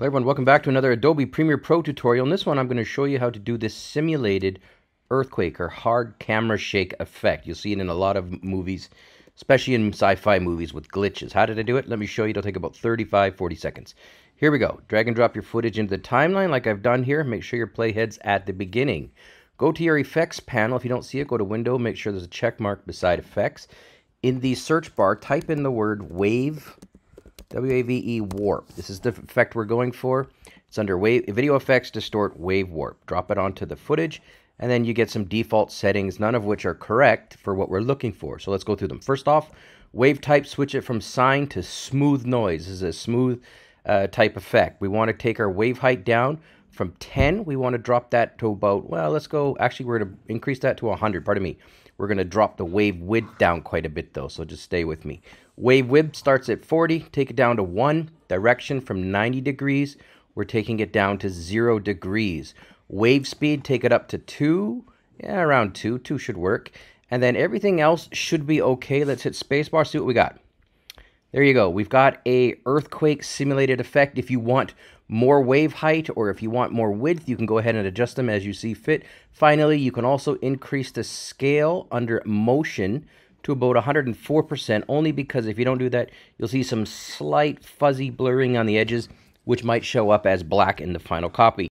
Hello everyone, welcome back to another Adobe Premiere Pro tutorial. In this one I'm going to show you how to do this simulated earthquake or hard camera shake effect. You'll see it in a lot of movies, especially in sci-fi movies with glitches. How did I do it? Let me show you. It'll take about 35-40 seconds. Here we go. Drag and drop your footage into the timeline like I've done here. Make sure your playhead's at the beginning. Go to your effects panel. If you don't see it, go to window. Make sure there's a check mark beside effects. In the search bar, type in the word wave W-A-V-E warp. This is the effect we're going for. It's under wave, video effects, distort, wave warp. Drop it onto the footage, and then you get some default settings, none of which are correct for what we're looking for. So let's go through them. First off, wave type, switch it from sine to smooth noise. This is a smooth uh, type effect. We want to take our wave height down from 10. We want to drop that to about, well, let's go, actually, we're going to increase that to 100, pardon me. We're going to drop the wave width down quite a bit though, so just stay with me. Wave width starts at 40, take it down to 1. Direction from 90 degrees, we're taking it down to 0 degrees. Wave speed, take it up to 2, yeah, around 2, 2 should work. And then everything else should be okay. Let's hit spacebar, see what we got. There you go. We've got a earthquake simulated effect. If you want more wave height or if you want more width, you can go ahead and adjust them as you see fit. Finally, you can also increase the scale under motion to about 104% only because if you don't do that, you'll see some slight fuzzy blurring on the edges which might show up as black in the final copy.